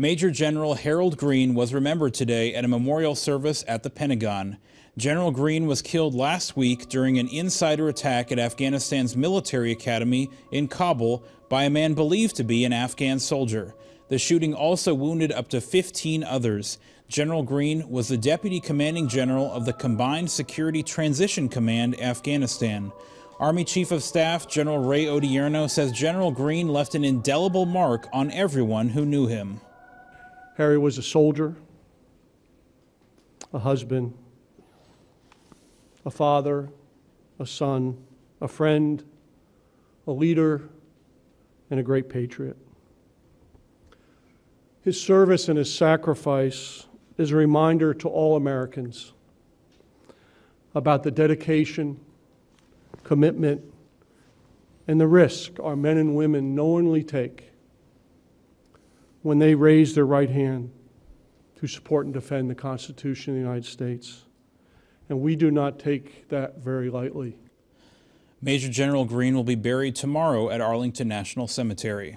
Major General Harold Greene was remembered today at a memorial service at the Pentagon. General Greene was killed last week during an insider attack at Afghanistan's military academy in Kabul by a man believed to be an Afghan soldier. The shooting also wounded up to 15 others. General Greene was the deputy commanding general of the Combined Security Transition Command, Afghanistan. Army Chief of Staff General Ray Odierno says General Greene left an indelible mark on everyone who knew him. Harry was a soldier, a husband, a father, a son, a friend, a leader, and a great patriot. His service and his sacrifice is a reminder to all Americans about the dedication, commitment, and the risk our men and women knowingly take when they raise their right hand to support and defend the Constitution of the United States. And we do not take that very lightly. Major General Greene will be buried tomorrow at Arlington National Cemetery.